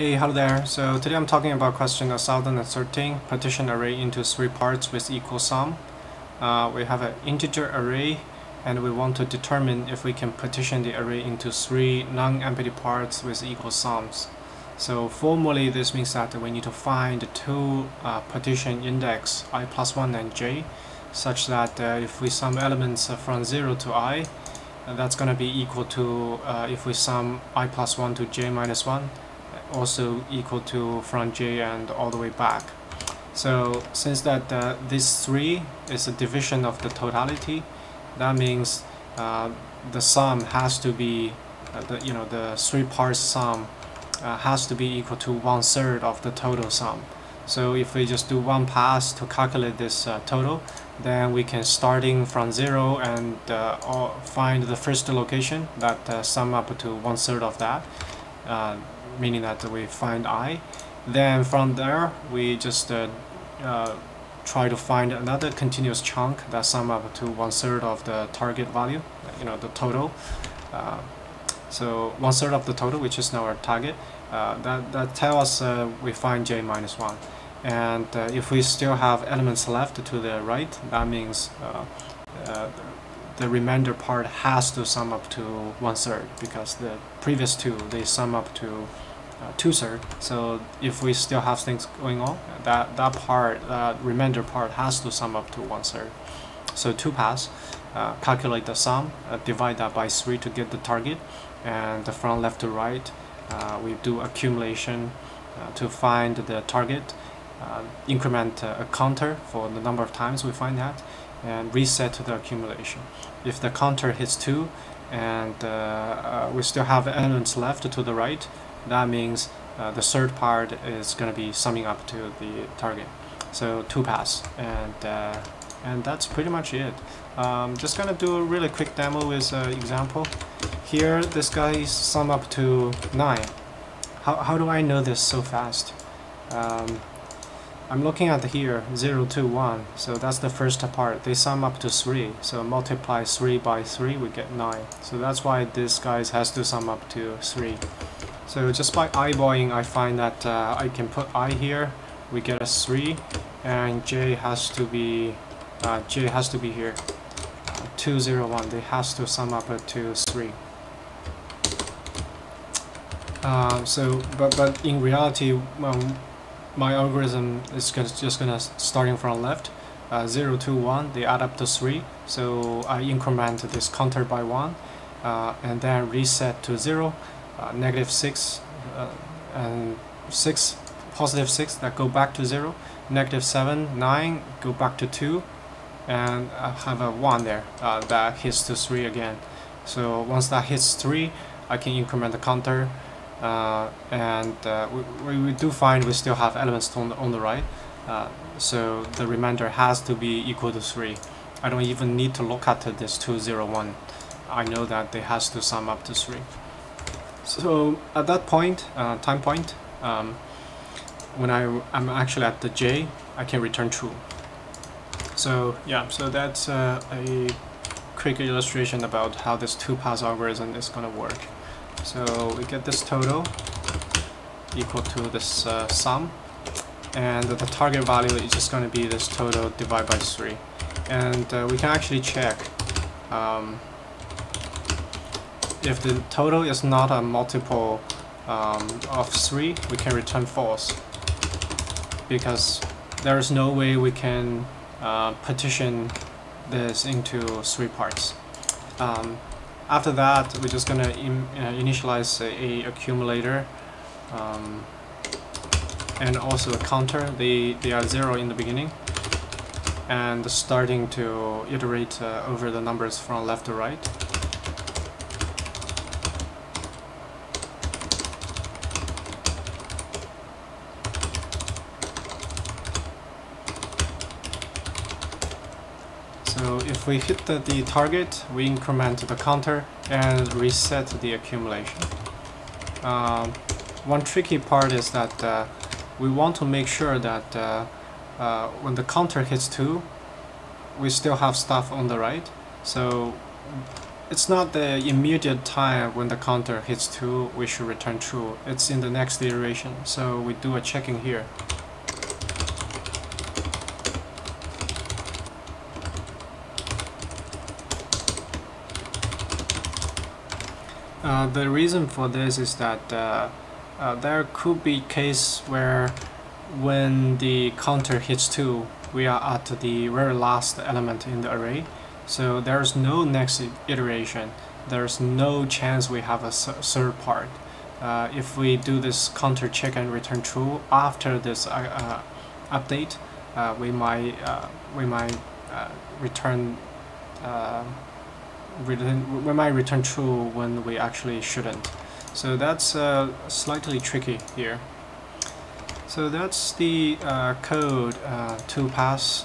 Hey, hello there. So today I'm talking about question 1013, partition array into three parts with equal sum. Uh, we have an integer array and we want to determine if we can partition the array into three non-empty parts with equal sums. So formally this means that we need to find two uh, partition index i plus 1 and j such that uh, if we sum elements from 0 to i that's going to be equal to uh, if we sum i plus 1 to j minus 1 also equal to from j and all the way back. So since that uh, this 3 is a division of the totality, that means uh, the sum has to be, uh, the you know the three parts sum uh, has to be equal to one third of the total sum. So if we just do one pass to calculate this uh, total, then we can starting from zero and uh, find the first location that sum up to one third of that meaning that we find i. Then from there, we just uh, uh, try to find another continuous chunk that sum up to one third of the target value, you know, the total. Uh, so one third of the total, which is now our target, uh, that, that tells us uh, we find j minus 1. And uh, if we still have elements left to the right, that means the remainder part has to sum up to one third because the previous two they sum up to uh, two third. So if we still have things going on, that that part, that remainder part has to sum up to one third. So two pass, uh, calculate the sum, uh, divide that by three to get the target, and from left to right, uh, we do accumulation uh, to find the target. Uh, increment a counter for the number of times we find that, and reset the accumulation. If the counter hits two, and we still have elements left to the right, that means uh, the third part is going to be summing up to the target. So two pass, and uh, and that's pretty much it. Um, just gonna do a really quick demo with an example. Here, this guy sum up to nine. How how do I know this so fast? Um, I'm looking at here 0 to 1 so that's the first part. They sum up to 3 so multiply 3 by 3 we get 9 so that's why this guy has to sum up to 3 so just by eyeballing, I find that uh, I can put i here, we get a 3, and j has to be uh, j has to be here. Uh, 201, they has to sum up to 3. Uh, so, but but in reality, um, my algorithm is just gonna starting from left. Uh, 0 to 1 they add up to 3 so I increment this counter by 1 uh, and then reset to 0 uh, negative 6 uh, and 6 positive 6 that go back to 0 negative 7 9 go back to 2 and I have a 1 there uh, that hits to 3 again. So once that hits 3 I can increment the counter uh, and uh, we, we do find we still have elements on the, on the right uh, so the remainder has to be equal to 3 I don't even need to look at this 201 I know that it has to sum up to 3 so at that point, uh, time point, um, when I, I'm actually at the J, I can return true. So yeah, so that's uh, a quick illustration about how this two-pass algorithm is going to work. So we get this total equal to this uh, sum, and the target value is just going to be this total divided by 3. And uh, we can actually check um, if the total is not a multiple um, of 3, we can return false. Because there is no way we can uh, partition this into three parts. Um, after that, we're just gonna in, uh, initialize a, a accumulator um, and also a counter. They, they are zero in the beginning and starting to iterate uh, over the numbers from left to right. So if we hit the, the, target, we increment the counter and reset the accumulation. Um, one tricky part is that uh, we want to make sure that uh, uh, when the counter hits 2, we still have stuff on the right. So it's not the immediate time when the counter hits 2 we should return true it's in the next iteration so we do a checking here uh, the reason for this is that uh, uh, there could be case where when the counter hits 2 we are at the very last element in the array so there's no next iteration. There's no chance we have a third part. Uh, if we do this counter check and return true after this uh, update, we might we might return, we might return true when we actually shouldn't. So that's uh, slightly tricky here. So that's the uh, code uh, to pass